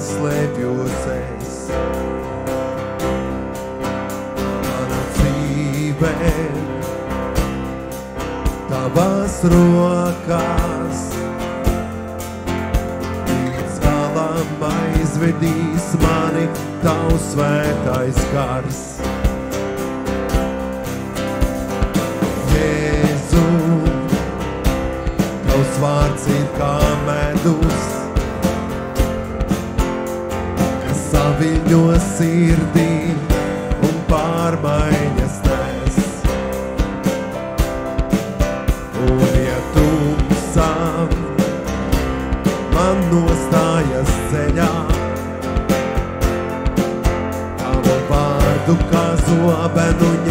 slēpjos es. Mana dzīve tavās rokās. Līdz galam aizvedīs mani tavs svētais gars. Jēzu, tavs vārds ir kā medus, kas saviņo sirdī un pārmaiņas nes. Un ja tumsā man nostājas ceļā, tavu vārdu kā zobenu ņēmi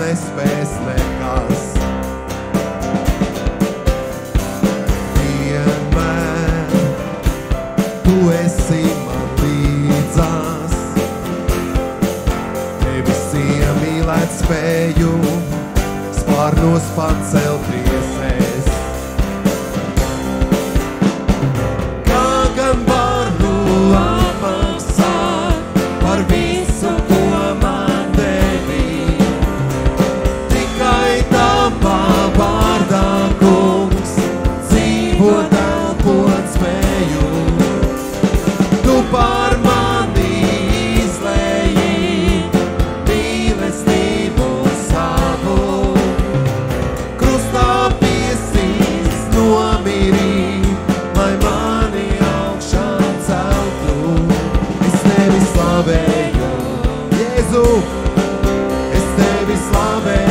nespēs nekas. Vienmēr tu esi man līdzās, tevis iemīlēt spēju, spārnos pacelties Es tevi slavēju, Jēzu, es tevi slavēju.